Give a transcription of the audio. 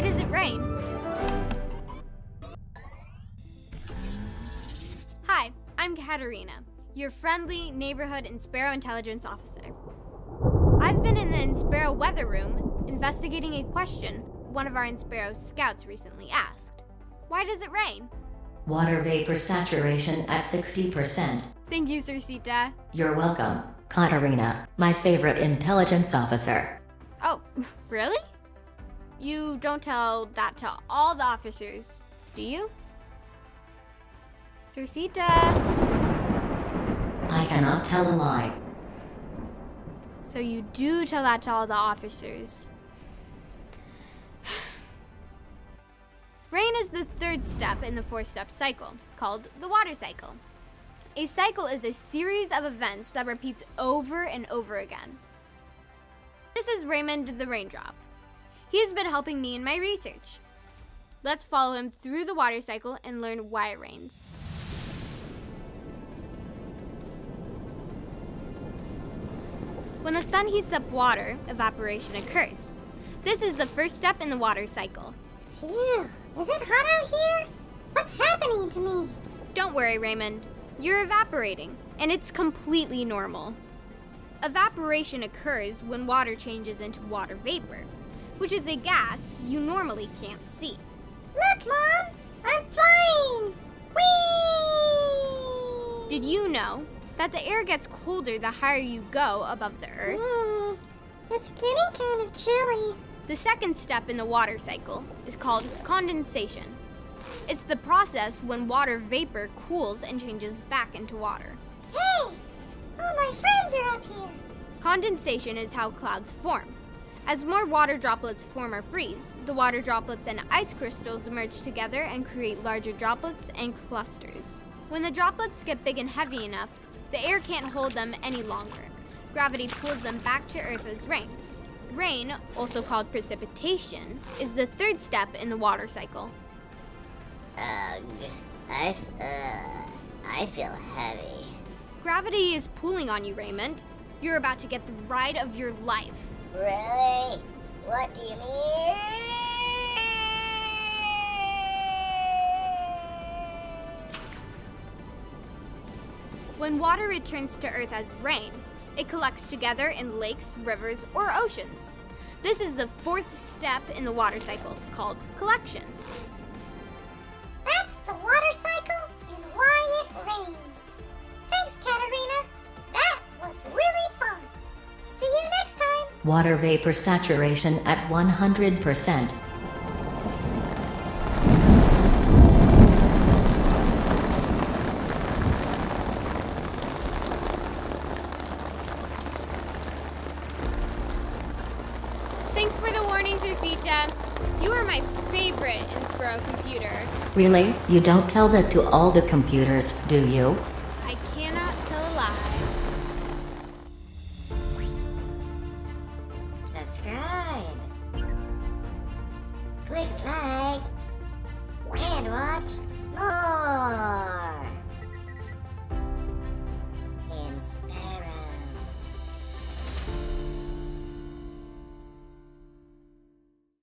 Why does it rain? Hi, I'm Katarina, your friendly neighborhood Inspero intelligence officer. I've been in the Inspero weather room investigating a question one of our Inspero scouts recently asked. Why does it rain? Water vapor saturation at 60%. Thank you, sersita You're welcome, Katarina, my favorite intelligence officer. Oh, really? You don't tell that to all the officers, do you? Sir Sita. I cannot tell a lie. So you do tell that to all the officers. Rain is the third step in the four step cycle, called the water cycle. A cycle is a series of events that repeats over and over again. This is Raymond the Raindrop. He has been helping me in my research. Let's follow him through the water cycle and learn why it rains. When the sun heats up water, evaporation occurs. This is the first step in the water cycle. Phew, is it hot out here? What's happening to me? Don't worry, Raymond. You're evaporating, and it's completely normal. Evaporation occurs when water changes into water vapor, which is a gas you normally can't see. Look, Mom! I'm flying! Whee! Did you know that the air gets colder the higher you go above the earth? Mm, it's getting kind of chilly. The second step in the water cycle is called condensation. It's the process when water vapor cools and changes back into water. Hey! All my friends are up here. Condensation is how clouds form. As more water droplets form or freeze, the water droplets and ice crystals merge together and create larger droplets and clusters. When the droplets get big and heavy enough, the air can't hold them any longer. Gravity pulls them back to Earth as rain. Rain, also called precipitation, is the third step in the water cycle. Ugh. I, f- uh, I feel heavy. Gravity is pulling on you, Raymond. You're about to get the ride of your life. Really? What do you mean? When water returns to Earth as rain, it collects together in lakes, rivers, or oceans. This is the fourth step in the water cycle, called collection. Water vapor saturation at 100%. Thanks for the warning, Susita. You are my favorite Inspero computer. Really? You don't tell that to all the computers, do you? subscribe. Click like and watch more.